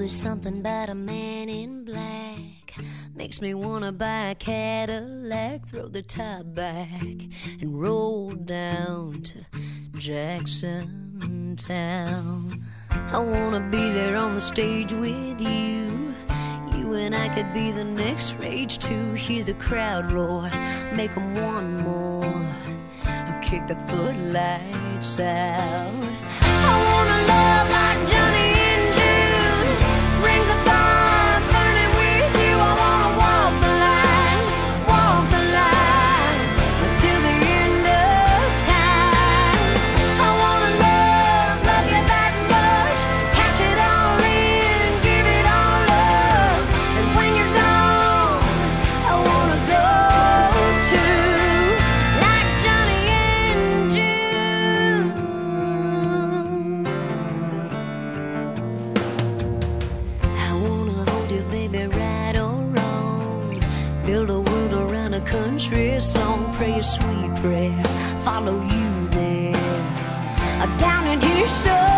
there's something about a man in black. Makes me wanna buy a Cadillac, throw the top back, and roll down to Jackson Town. I wanna be there on the stage with you. You and I could be the next rage to hear the crowd roar, make 'em them one more, kick the footlights out. do, baby, right or wrong. Build a world around a country song, pray a sweet prayer, follow you there. Down in Houston.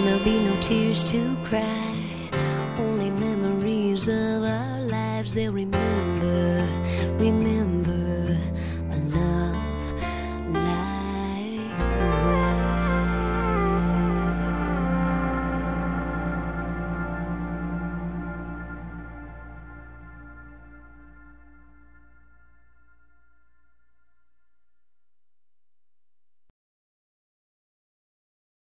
and there'll be no tears to cry. Only memories of our lives they'll remember. Remember.